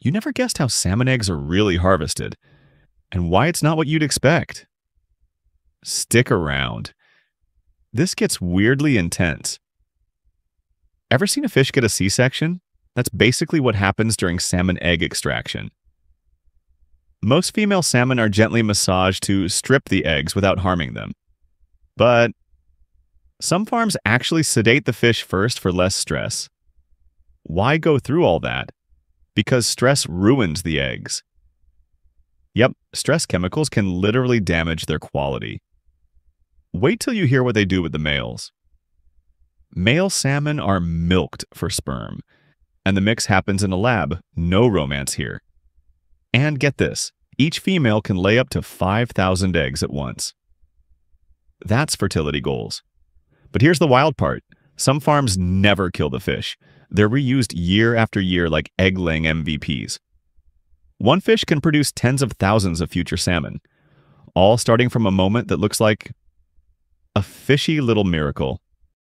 you never guessed how salmon eggs are really harvested and why it's not what you'd expect. Stick around. This gets weirdly intense. Ever seen a fish get a C section? That's basically what happens during salmon egg extraction. Most female salmon are gently massaged to strip the eggs without harming them. But some farms actually sedate the fish first for less stress. Why go through all that? Because stress ruins the eggs. Yep, stress chemicals can literally damage their quality. Wait till you hear what they do with the males. Male salmon are milked for sperm, and the mix happens in a lab. No romance here. And get this each female can lay up to 5,000 eggs at once. That's fertility goals. But here's the wild part some farms never kill the fish, they're reused year after year like egg laying MVPs. One fish can produce tens of thousands of future salmon, all starting from a moment that looks like a fishy little miracle.